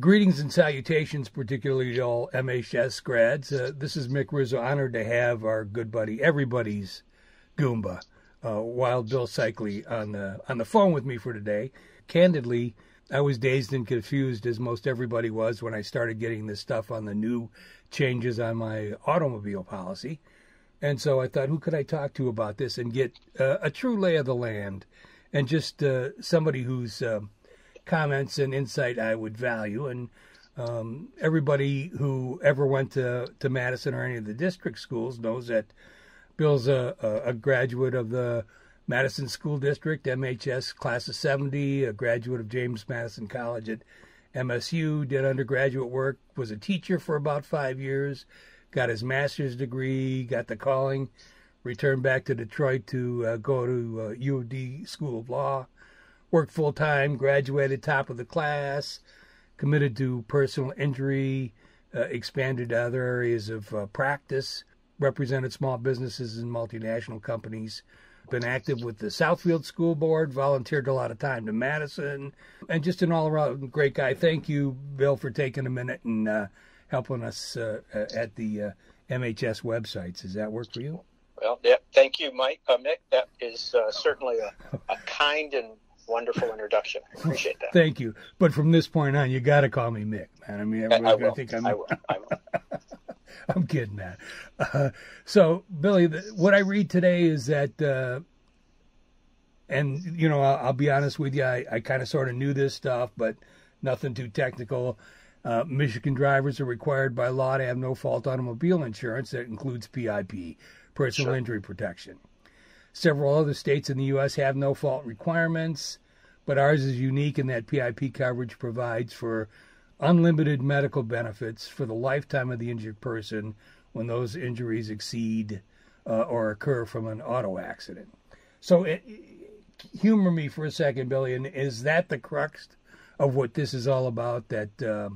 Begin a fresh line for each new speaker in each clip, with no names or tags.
Greetings and salutations, particularly to all MHS grads. Uh, this is Mick Rizzo, honored to have our good buddy, everybody's Goomba, uh, Wild Bill Seikaly, on the on the phone with me for today. Candidly, I was dazed and confused, as most everybody was, when I started getting this stuff on the new changes on my automobile policy. And so I thought, who could I talk to about this and get uh, a true lay of the land, and just uh, somebody who's um, comments and insight I would value. And um, everybody who ever went to, to Madison or any of the district schools knows that Bill's a, a, graduate of the Madison School District, MHS Class of 70, a graduate of James Madison College at MSU, did undergraduate work, was a teacher for about five years, got his master's degree, got the calling, returned back to Detroit to uh, go to uh, U of D School of Law worked full time, graduated top of the class, committed to personal injury, uh, expanded to other areas of uh, practice, represented small businesses and multinational companies, been active with the Southfield School Board, volunteered a lot of time to Madison, and just an all around great guy. Thank you, Bill, for taking a minute and uh, helping us uh, at the uh, MHS websites. Does that work for you?
Well, yeah, thank you, Mike. Uh, Mick, that is certainly a, a kind and wonderful introduction. I appreciate that.
Thank you. But from this point on, you got to call me Mick, man. I mean,
I, will.
I
think I'm. I will. I will.
I'm kidding, man. Uh, so, Billy, the, what I read today is that, uh, and you know, I'll, I'll, be honest with you, I, I kind of sort of knew this stuff, but nothing too technical. Uh, Michigan drivers are required by law to have no fault automobile insurance that includes PIP, personal sure. injury protection. Several other states in the U.S. have no fault requirements, but ours is unique in that PIP coverage provides for unlimited medical benefits for the lifetime of the injured person when those injuries exceed uh, or occur from an auto accident. So, it, humor me for a second, Billy. And is that the crux of what this is all about? That uh,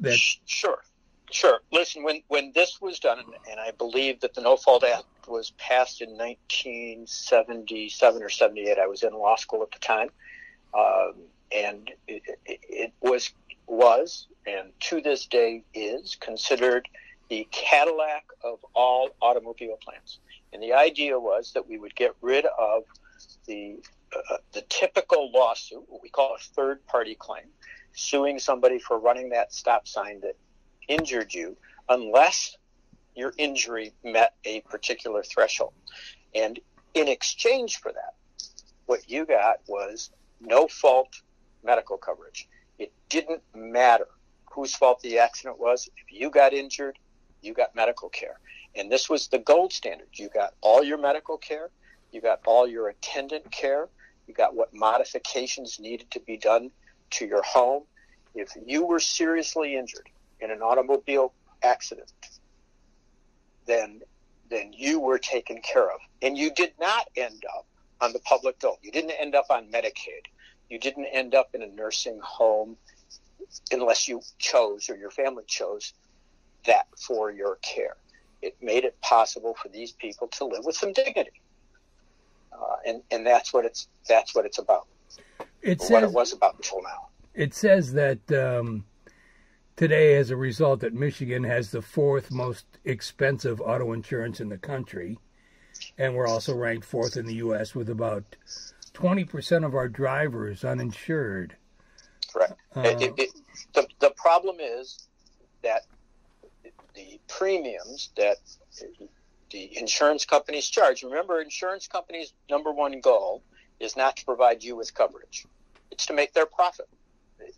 that sure. Sure. Listen, when when this was done, and I believe that the No Fault Act was passed in 1977 or 78. I was in law school at the time, um, and it, it, was was and to this day is considered the Cadillac of all automobile plans. And the idea was that we would get rid of the uh, the typical lawsuit, what we call a third party claim, suing somebody for running that stop sign that injured you unless your injury met a particular threshold. And in exchange for that, what you got was no fault medical coverage. It didn't matter whose fault the accident was. If you got injured, you got medical care. And this was the gold standard. You got all your medical care, you got all your attendant care, you got what modifications needed to be done to your home. If you were seriously injured, in an automobile accident, then then you were taken care of, and you did not end up on the public dole. You didn't end up on Medicaid. You didn't end up in a nursing home unless you chose or your family chose that for your care. It made it possible for these people to live with some dignity, uh, and and that's what it's that's what it's about.
It says,
what it was about until now.
It says that um, today as a result that Michigan has the fourth most expensive auto insurance in the country. And we're also ranked fourth in the U.S. with about 20% of our drivers uninsured.
Correct. Uh, it, it, the, the problem is that the premiums that the insurance companies charge, remember, insurance companies' number one goal is not to provide you with coverage, it's to make their profit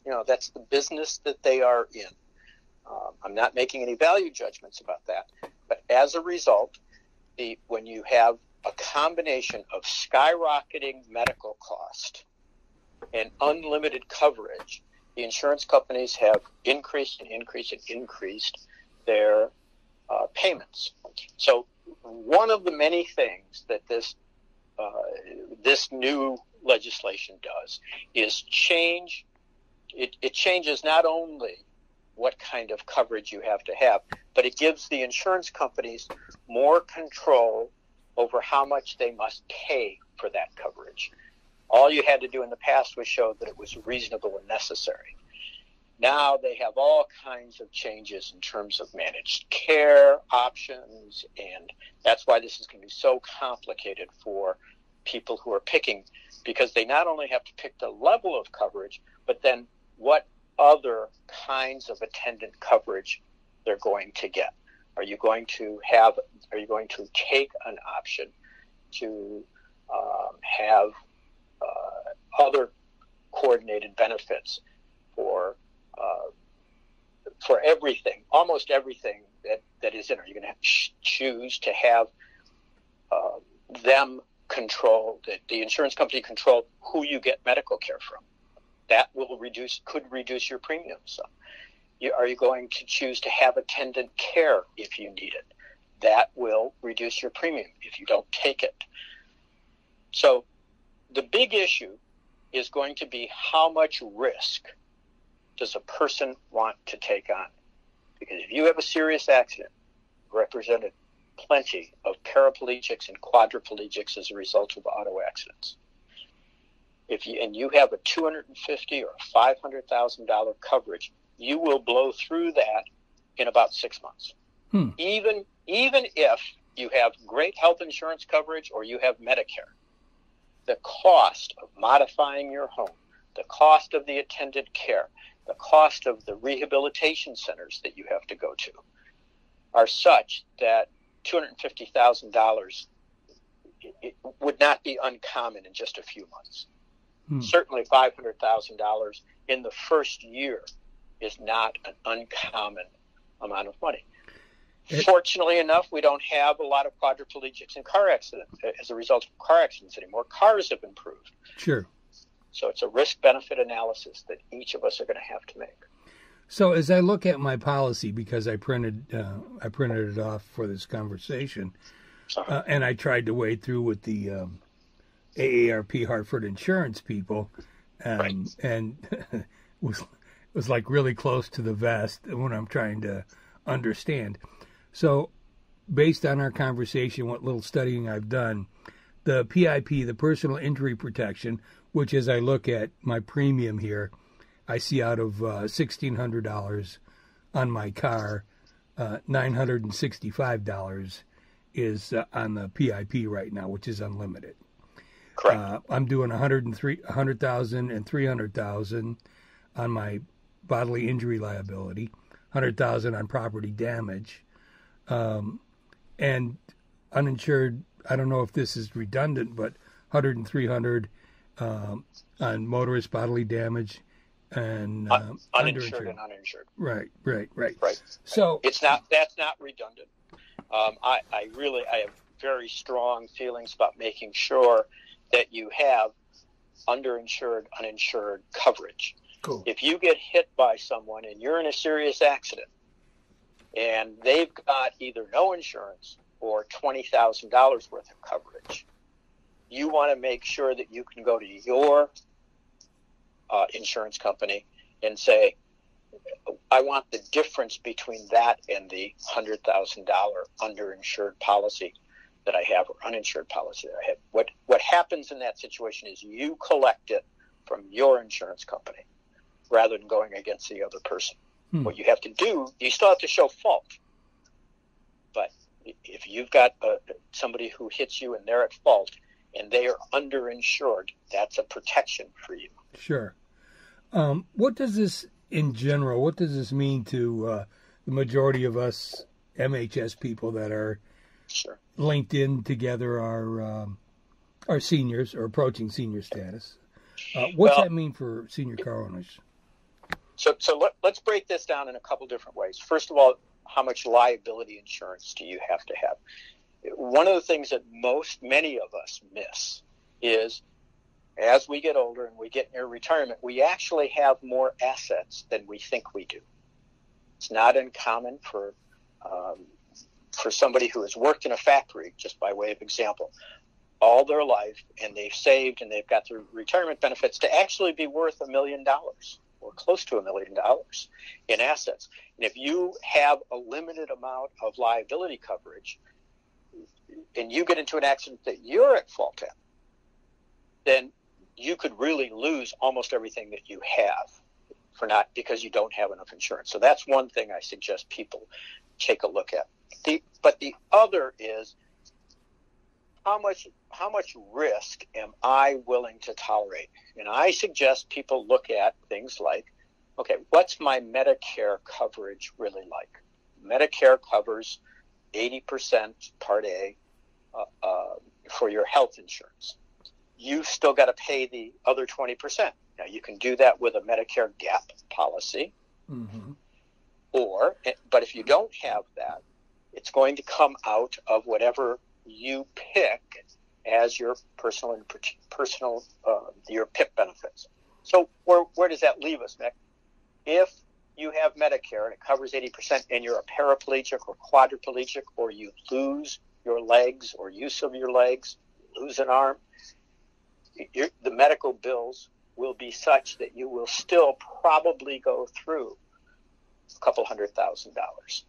you know that's the business that they are in. Um, I'm not making any value judgments about that, but as a result, the when you have a combination of skyrocketing medical cost and unlimited coverage, the insurance companies have increased and increased and increased their uh, payments. So one of the many things that this uh, this new legislation does is change it, it changes not only what kind of coverage you have to have, but it gives the insurance companies more control over how much they must pay for that coverage. All you had to do in the past was show that it was reasonable and necessary. Now they have all kinds of changes in terms of managed care options, and that's why this is going to be so complicated for people who are picking because they not only have to pick the level of coverage, but then what other kinds of attendant coverage they're going to get. Are you going to have? Are you going to take an option to um, have uh, other coordinated benefits for uh, for everything, almost everything that, that is in it. Are You're going to ch- choose to have uh, them control, the, the insurance company control who you get medical care from. That will reduce, could reduce your premium. So, You, are you going to choose to have attendant care if you need it? That will reduce your premium if you don't take it. So the big issue is going to be how much risk does a person want to take on? Because if you have a serious accident, represented plenty of paraplegics and quadriplegics as a result of auto accidents. If you and you have a two hundred and fifty or five hundred thousand dollar coverage, you will blow through that in about six months. Hmm. Even even if you have great health insurance coverage or you have Medicare, the cost of modifying your home, the cost of the attendant care, the cost of the rehabilitation centers that you have to go to are such that $250,000 would not be uncommon in just a few months. Hmm. Certainly, $500,000 in the first year is not an uncommon amount of money. It, Fortunately enough, we don't have a lot of quadriplegics in car accidents as a result of car accidents anymore. Cars have improved.
Sure.
So it's a risk benefit analysis that each of us are going to have to make.
So as I look at my policy, because I printed uh, I printed it off for this conversation, uh, and I tried to wade through with the um, AARP Hartford Insurance people, um, right. and was was like really close to the vest when I'm trying to understand. So, based on our conversation, what little studying I've done, the PIP, the personal injury protection, which as I look at my premium here I see out of uh, $1,600 on my car, uh, $965 is uh, on the PIP right now, which is unlimited.
Correct. Uh,
I'm doing 103, 100,000 and 300,000 on my bodily injury liability, 100,000 on property damage, um, and uninsured. I don't know if this is redundant, but 100 and 300 um, on motorist bodily damage and
uh, uninsured and uninsured.
Right, right, right.
Right. So it's not that's not redundant. Um, I, I really I have very strong feelings about making sure that you have underinsured, uninsured coverage.
Cool.
If you get hit by someone and you're in a serious accident, and they've got either no insurance or twenty thousand dollars worth of coverage, you want to make sure that you can go to your uh, insurance company and say, I want the difference between that and the hundred thousand dollar underinsured policy that I have or uninsured policy that I have. What what happens in that situation is you collect it from your insurance company rather than going against the other person. Hmm. What you have to do, you still have to show fault. But if you've got uh, somebody who hits you and they're at fault and they are underinsured, that's a protection for you.
Sure. Um, what does this, in general, what does this mean to uh, the majority of us MHS people that are
sure.
linked in together, our um, our seniors or approaching senior status? Uh, what's well, that mean for senior car owners?
So, so let, let's break this down in a couple different ways. First of all, how much liability insurance do you have to have? One of the things that most, many of us miss is as we get older and we get near retirement, we actually have more assets than we think we do. It's not uncommon for um, for somebody who has worked in a factory, just by way of example, all their life, and they've saved and they've got their retirement benefits to actually be worth a million dollars or close to a million dollars in assets. And if you have a limited amount of liability coverage, and you get into an accident that you're at fault in, then you could really lose almost everything that you have. for not because you don't have enough insurance. So that's one thing I suggest people take a look at. The, but the other is how much how much risk am I willing to tolerate? And I suggest people look at things like, okay, what's my Medicare coverage really like? Medicare covers 80% Part A uh, uh, for your health insurance. You've still got to pay the other 20%. Now, you can do that with a Medicare gap policy. Mm-hmm. Or, but if you don't have that, it's going to come out of whatever you pick as your personal and personal uh, your PIP benefits. So where where does that leave us, Nick? If you have Medicare and it covers 80% and you're a paraplegic or quadriplegic or you lose your legs or use of your legs, lose an arm, the medical bills will be such that you will still probably go through a couple hundred thousand dollars.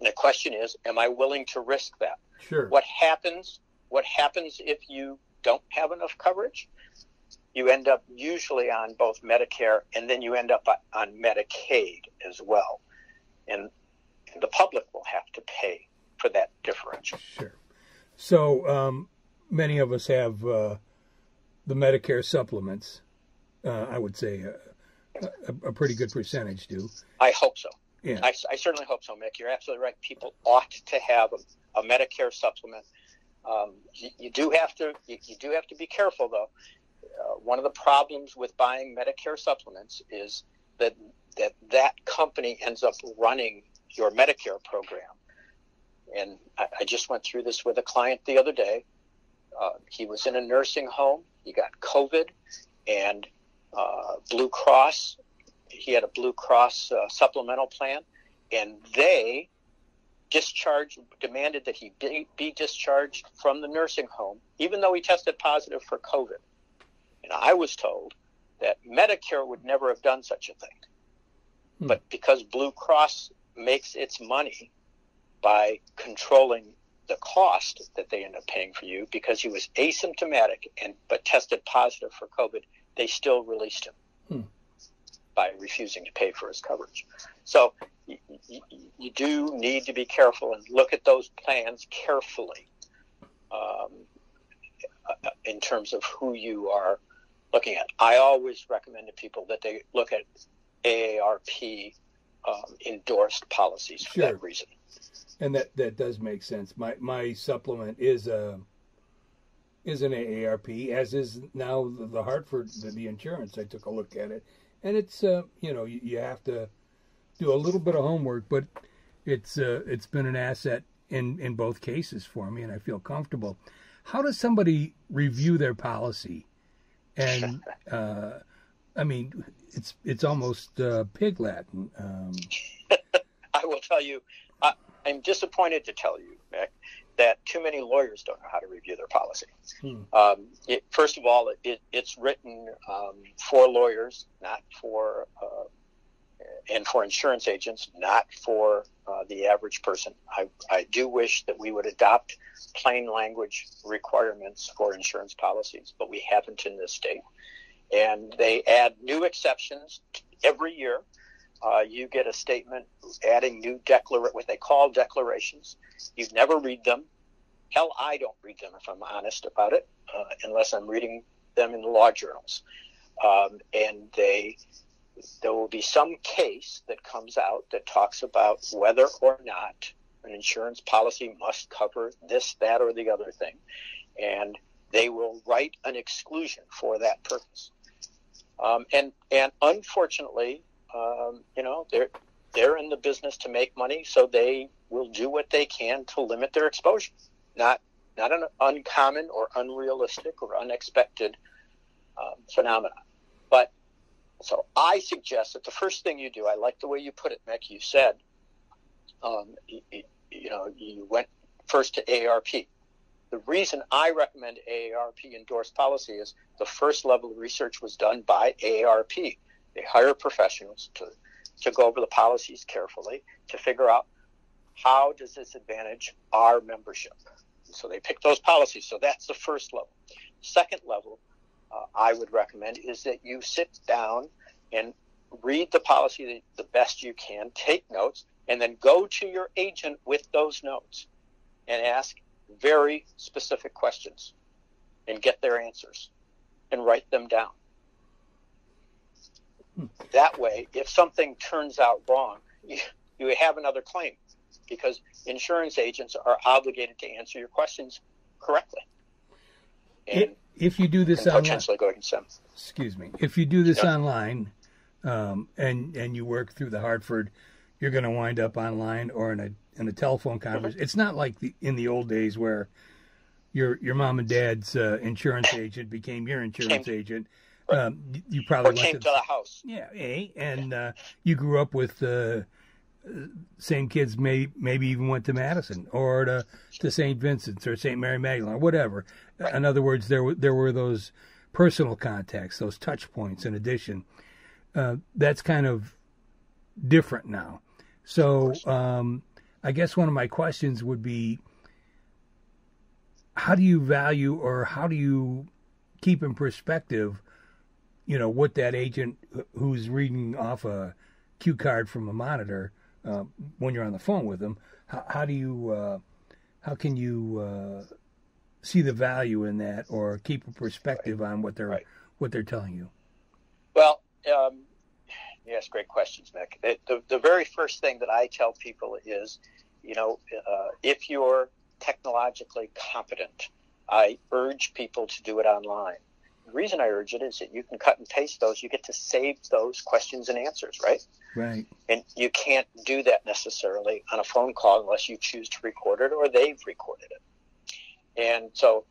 And the question is, am I willing to risk that?
Sure.
What happens? What happens if you don't have enough coverage? you end up usually on both Medicare and then you end up on Medicaid as well. And the public will have to pay for that differential.
Sure. So um, many of us have uh, the Medicare supplements. Uh, I would say uh, a, a, pretty good percentage do.
I hope so. Yeah. I, I, certainly hope so, Mick. You're absolutely right. People ought to have a, a Medicare supplement. Um, you, you, do have to you, you do have to be careful though uh, one of the problems with buying Medicare supplements is that that that company ends up running your Medicare program. And I, I just went through this with a client the other day. Uh, he was in a nursing home. He got COVID, and uh, Blue Cross. He had a Blue Cross uh, supplemental plan, and they discharged, demanded that he be, be discharged from the nursing home, even though he tested positive for COVID. And I was told that Medicare would never have done such a thing. Hmm. But because Blue Cross makes its money by controlling the cost that they end up paying for you because he was asymptomatic and but tested positive for COVID, they still released him hmm. By refusing to pay for his coverage. So you, you, you, do need to be careful and look at those plans carefully um, uh, in terms of who you are looking at. I always recommend to people that they look at AARP um, endorsed policies for sure. that reason.
And that, that does make sense. My my supplement is a is an AARP, as is now the Hartford the, the insurance. I took a look at it, and it's uh, you know you, you have to do a little bit of homework, but it's uh, it's been an asset in in both cases for me, and I feel comfortable. How does somebody review their policy? and uh, I mean, it's it's almost uh, pig Latin. Um,
I will tell you, I, am disappointed to tell you, Mick, that too many lawyers don't know how to review their policy. Hmm. Um, it, first of all, it, it's written um, for lawyers, not for uh, and for insurance agents, not for uh, the average person. I, I do wish that we would adopt plain language requirements for insurance policies, but we haven't in this state. And they add new exceptions every year. Uh, you get a statement adding new declar what they call declarations. You never read them. Hell, I don't read them if I'm honest about it, uh, unless I'm reading them in the law journals. Um, and they there will be some case that comes out that talks about whether or not an insurance policy must cover this, that, or the other thing. And they will write an exclusion for that purpose. Um, and, and unfortunately, um, you know, they're, they're in the business to make money, so they will do what they can to limit their exposure. Not, not an uncommon or unrealistic or unexpected um, phenomenon. But so I suggest that the first thing you do, I like the way you put it, Mick. You said, um, you, you, know, you went first to AARP. The reason I recommend AARP endorsed policy is the first level of research was done by AARP. They hire professionals to, to go over the policies carefully to figure out how does this advantage our membership. So they pick those policies. So that's the first level. Second level uh, I would recommend is that you sit down and read the policy the best you can, take notes, and then go to your agent with those notes and ask very specific questions and get their answers and write them down. That way, if something turns out wrong, you, you have another claim because insurance agents are obligated to answer your questions correctly.
And if you do this
online,
potentially
go against them.
Excuse me. If you do this online, um, and and you work through the Hartford, you're going to wind up online or in a in a telephone conference. Mm-hmm. It's not like the, in the old days where your your mom and dad's uh, insurance agent became your insurance agent. Um, you probably
or came to, to, the house.
Yeah, eh? and uh, you grew up with uh, same kids. May, maybe even went to Madison or to to St. Vincent's or St. Mary Magdalene or whatever. Right. In other words, there there were those personal contacts, those touch points. In addition, uh, that's kind of different now. So um, I guess one of my questions would be how do you value or how do you keep in perspective, you know, what that agent who's reading off a cue card from a monitor uh, when you're on the phone with them, how, how do you, uh, how can you uh, see the value in that or keep a perspective right. on what they're right. what they're telling you?
Well, um, yes, great questions, Mick. The, the, the, very first thing that I tell people is, you know, uh, if you're technologically competent. I urge people to do it online. The reason I urge it is that you can cut and paste those. You get to save those questions and answers, right?
Right.
And you can't do that necessarily on a phone call unless you choose to record it or they've recorded it. And so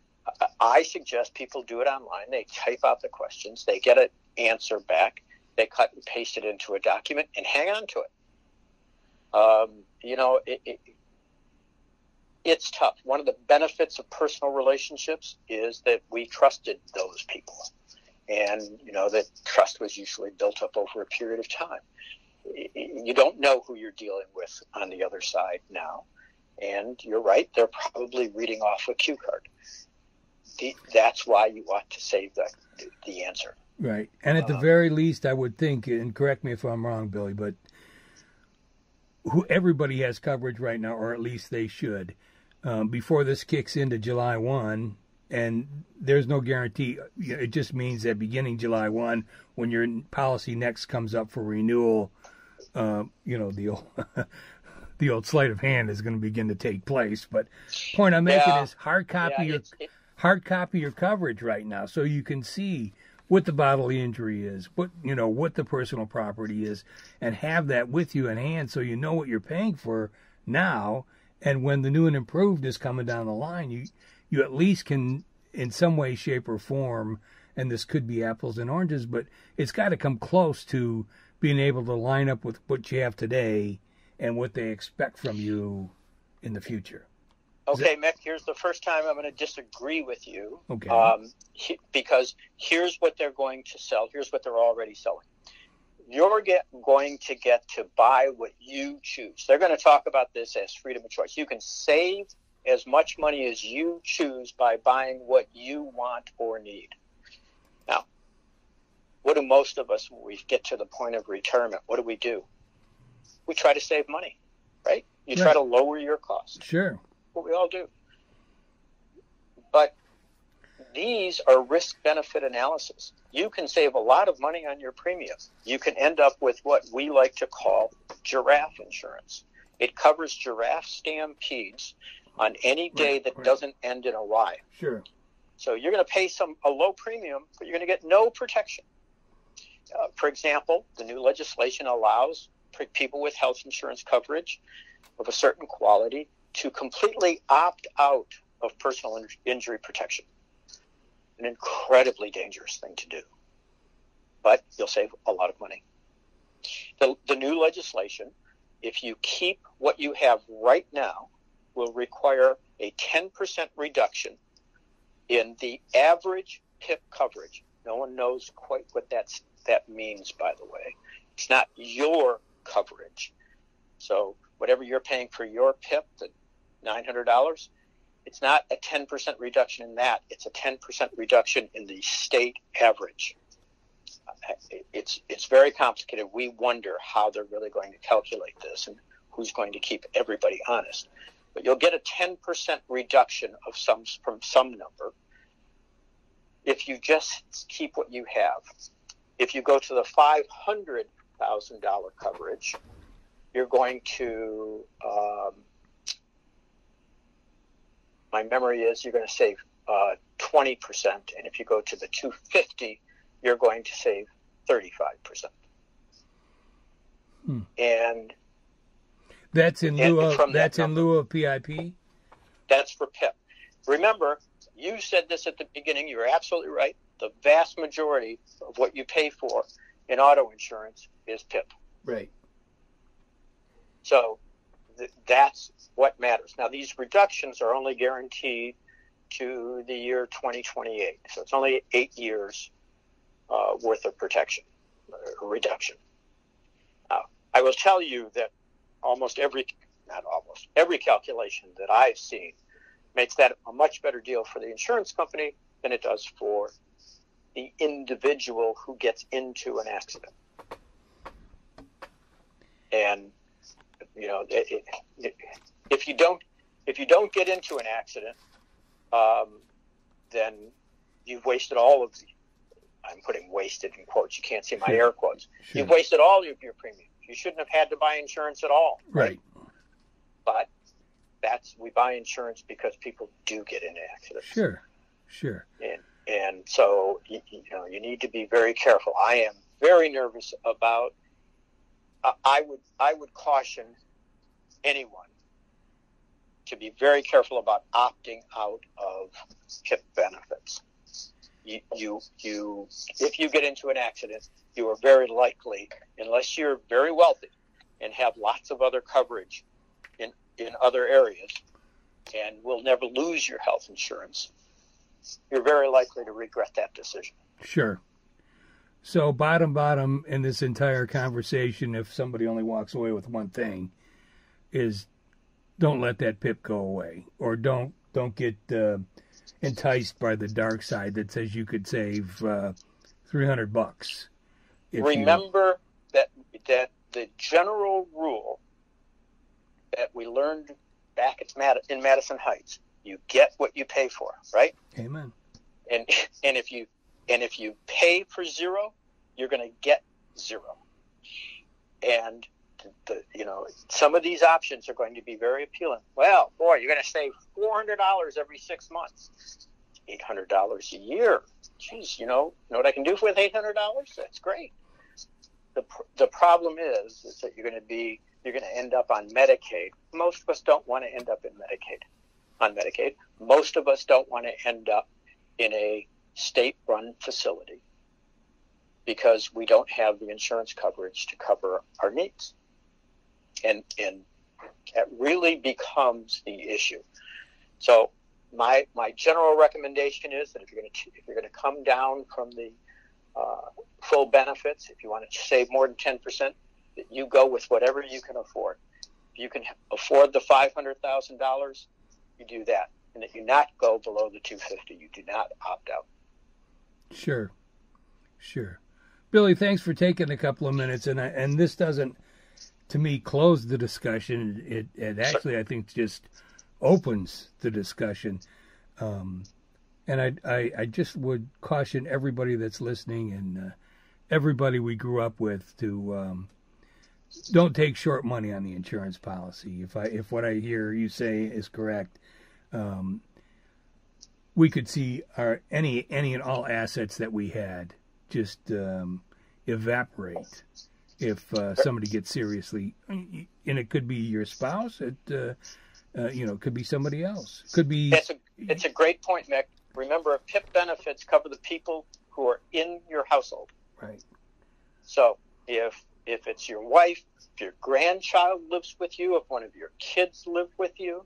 I suggest people do it online. They type out the questions, they get an answer back, they cut and paste it into a document and hang on to it. Um, you know, it, it, it's tough. One of the benefits of personal relationships is that we trusted those people. And, you know, that trust was usually built up over a period of time. You don't know who you're dealing with on the other side now. And you're right, they're probably reading off a cue card. that's why you ought to save the, the answer.
Right. And at the uh, very least, I would think, and correct me if I'm wrong, Billy, but who everybody has coverage right now, or at least they should um, before this kicks into July 1. And there's no guarantee. It just means that beginning July 1, when your policy next comes up for renewal, uh, you know, the old, the old sleight of hand is going to begin to take place. But point I'm making yeah. is hard copy yeah, your hard copy your coverage right now, so you can see what the bodily injury is, what you know, what the personal property is, and have that with you in hand, so you know what you're paying for now, and when the new and improved is coming down the line, you you at least can, in some way, shape, or form, and this could be apples and oranges, but it's got to come close to being able to line up with what you have today and what they expect from you in the future.
Okay. Mick, here's the first time I'm going to disagree with you.
Okay.
Um, he, because here's what they're going to sell. Here's what they're already selling you're get, going to get to buy what you choose. They're going to talk about this as freedom of choice. You can save as much money as you choose by buying what you want or need. Now, what do most of us, when we get to the point of retirement, what do we do? We try to save money, right? You try to lower your costs.
Sure.
What we all do. But these are risk benefit analysis. You can save a lot of money on your premium. You can end up with what we like to call giraffe insurance. It covers giraffe stampedes on any day right, that right. doesn't end in a Y.
Sure.
So you're going to pay some a low premium, but you're going to get no protection. Uh, for example, the new legislation allows people with health insurance coverage of a certain quality to completely opt out of personal injury protection an incredibly dangerous thing to do. But you'll save a lot of money. The, the new legislation, if you keep what you have right now, will require a 10% reduction in the average PIP coverage. No one knows quite what that's, that means, by the way. It's not your coverage. So whatever you're paying for your PIP, the $900, it's not a 10% reduction in that, it's a 10% reduction in the state average. it's it's very complicated. We wonder how they're really going to calculate this and who's going to keep everybody honest. But you'll get a 10% reduction of some from some number if you just keep what you have. If you go to the $500,000 coverage, you're going to um, my memory is you're going to save uh, 20%, and if you go to the 250, you're going to save 35%. Hmm. And
that's in lieu of that's that in lieu of PIP.
That's for PIP. Remember, you said this at the beginning. You're absolutely right. The vast majority of what you pay for in auto insurance is PIP.
Right.
So that's what matters. Now, these reductions are only guaranteed to the year 2028. So it's only eight years uh, worth of protection, uh, reduction. Uh, I will tell you that almost every, not almost, every calculation that I've seen makes that a much better deal for the insurance company than it does for the individual who gets into an accident. And you know, it, it, if you don't if you don't get into an accident, um, then you've wasted all of the. I'm putting wasted in quotes. You can't see my sure. air quotes. Sure. You've wasted all of your premium. You shouldn't have had to buy insurance at all.
Right.
But that's we buy insurance because people do get into accidents.
Sure. Sure.
And and so you, you know you need to be very careful. I am very nervous about. I would I would caution anyone to be very careful about opting out of PIP benefits. You, you, you, if you get into an accident, you are very likely, unless you're very wealthy and have lots of other coverage in, in other areas and will never lose your health insurance, you're very likely to regret that decision.
Sure. So, bottom, bottom in this entire conversation, if somebody only walks away with one thing, is don't let that pip go away, or don't don't get uh, enticed by the dark side that says you could save uh, three hundred bucks.
Remember you... that that the general rule that we learned back at Mad- in Madison Heights: you get what you pay for, right?
Amen.
And and if you and if you pay for zero, you're going to get zero. And the, you know, some of these options are going to be very appealing. Well, boy, you're going to save $400 every six months. $800 a year. Geez, you know, you know what I can do with $800? That's great. The, the problem is, is that you're going to be, you're going to end up on Medicaid. Most of us don't want to end up in Medicaid, on Medicaid. Most of us don't want to end up in a state run facility because we don't have the insurance coverage to cover our needs and and that really becomes the issue. So my my general recommendation is that if you're going to if you're going to come down from the uh, full benefits, if you want to save more than ten percent, that you go with whatever you can afford. If you can afford the five hundred thousand dollars, you do that, and that you not go below the two fifty. You do not opt out.
Sure, sure. Billy, thanks for taking a couple of minutes, and I, and this doesn't to me close the discussion. It, it actually, I think, just opens the discussion. Um, and I, I, I, just would caution everybody that's listening and uh, everybody we grew up with to um, don't take short money on the insurance policy. If I if what I hear you say is correct, um, we could see our any any and all assets that we had just um, evaporate if uh, somebody gets seriously, and it could be your spouse. It, uh, uh, you know, it could be somebody else. It could be.
It's a it's a great point, Mick. Remember, PIP benefits cover the people who are in your household.
Right.
So if if it's your wife, if your grandchild lives with you, if one of your kids live with you,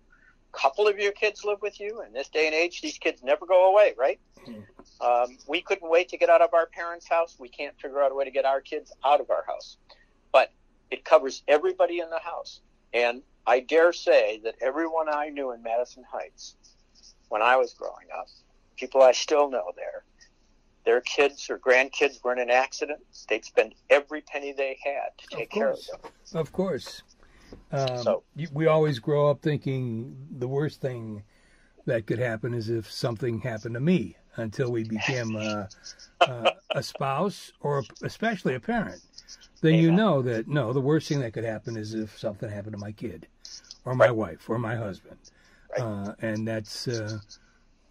couple of your kids live with you. In this day and age, these kids never go away, right? Mm-hmm. Um, we couldn't wait to get out of our parents' house. We can't figure out a way to get our kids out of our house. But it covers everybody in the house. And I dare say that everyone I knew in Madison Heights when I was growing up, people I still know there, their kids or grandkids were in an accident, they'd spend every penny they had to take of care of them.
Of course. Um, so, we always grow up thinking the worst thing that could happen is if something happened to me until we became a, spouse or especially a parent. Then Amen. you know that no, the worst thing that could happen is if something happened to my kid or my right. wife or my husband. Right. Uh, and that's uh,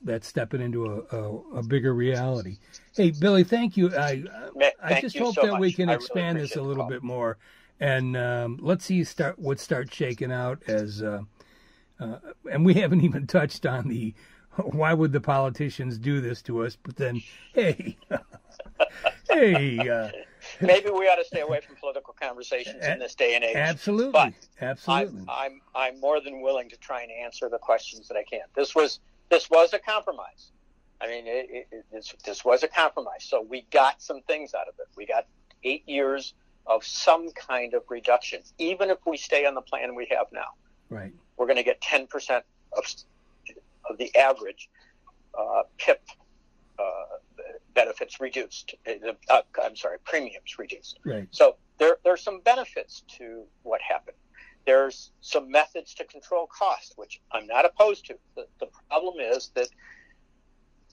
that's stepping into a, a, a, bigger reality. Hey, Billy, thank you. I
Man,
I just hope
so
that
much.
we can expand really this a little bit more, and um, let's see start what starts shaking out as. Uh, uh, and we haven't even touched on the why would the politicians do this to us? But then, hey, hey. Uh,
Maybe we ought to stay away from political conversations in this day and age.
Absolutely,
but
absolutely.
I'm, I'm I'm more than willing to try and answer the questions that I can. This was this was a compromise. I mean, it, it, this this was a compromise. So we got some things out of it. We got eight years of some kind of reduction, even if we stay on the plan we have now.
Right.
We're going to get ten percent of of the average uh, PIP uh, benefits reduced. Uh, uh, I'm sorry, premiums reduced.
Right.
So there, there are some benefits to what happened. There's some methods to control costs, which I'm not opposed to. The, the problem is that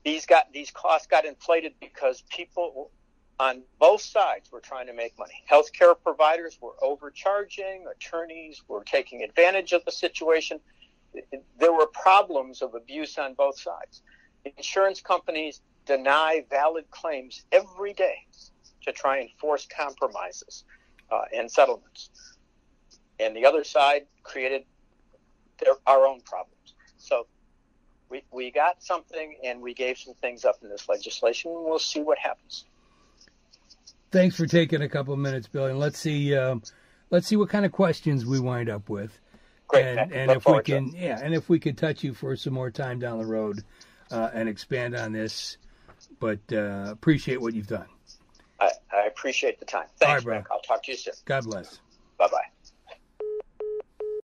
these got these costs got inflated because people on both sides were trying to make money. Healthcare providers were overcharging, attorneys were taking advantage of the situation. There were problems of abuse on both sides. Insurance companies deny valid claims every day to try and force compromises uh, and settlements. And the other side created their, our own problems. So we, we got something and we gave some things up in this legislation, we'll see what happens.
Thanks for taking a couple of minutes, Bill, and let's see um, let's see what kind of questions we wind up with.
Great,
and, and if we can, yeah, and if we could touch you for some more time down the road uh, and expand on this, but uh, appreciate what you've done.
I, I, appreciate the time. Thanks, All right, bro. I'll talk to you soon.
God bless.
Bye bye.